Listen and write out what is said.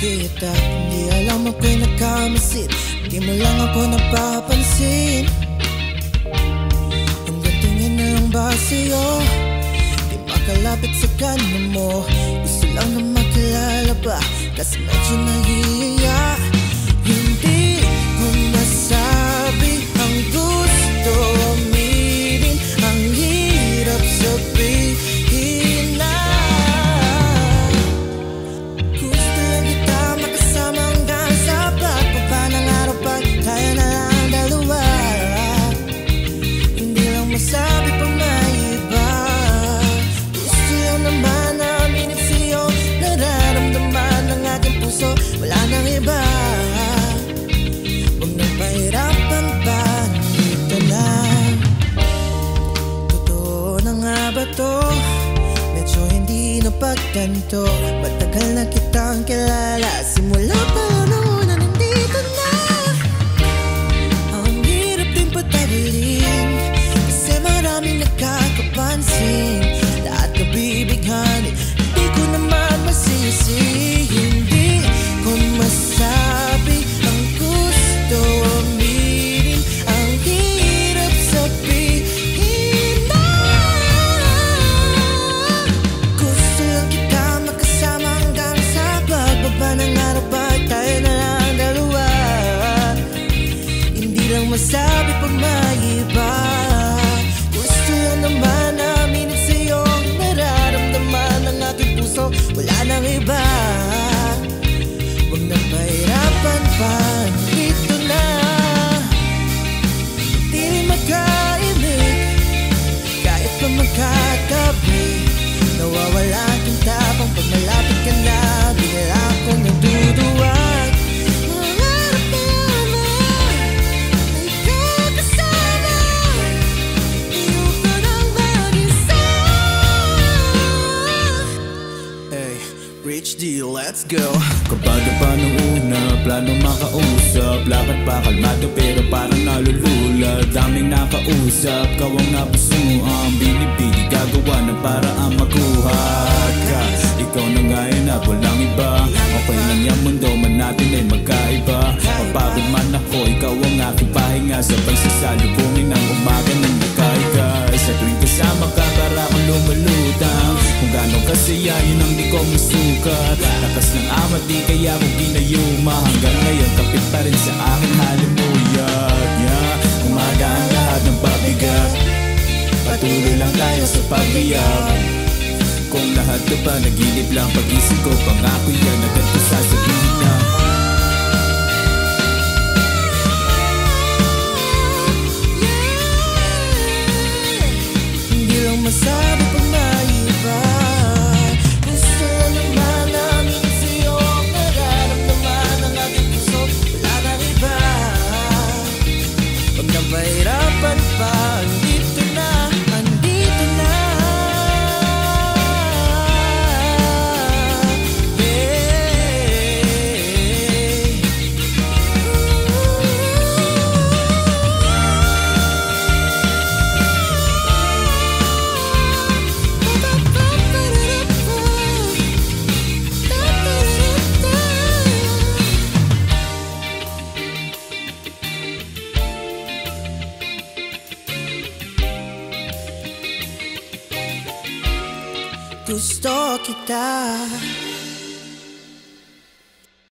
kita Hindi alam ako'y nagkamasid Di mo lang ako napapansin. Hanggang tingin na lang ba sa'yo Di makalapit sa kanya mo. Gusto lang na makilala ba? Kasi medyo nahihiya na pagtanto Matagal na kitang kilala Simula pa let's go Kabado pa nung una, plano makausap. Lakad pa kalmado pero parang nalulula. Daming nakausap, kawang napusuan Binibili gagawa ng paraan makuha Yun ang di ko masukat. Lakas ng amat di kaya ko ginayuma Hanggang ngayon kapit pa rin sa akin halimuyak yeah. Umaga ang lahat ng pabigat. Patuloy lang tayo sa pagbiyak. Kung lahat to pa naginip lang Pag-isip ko pangako yan Agad ko sasabihin na pahirapan pa Andito Gusto kita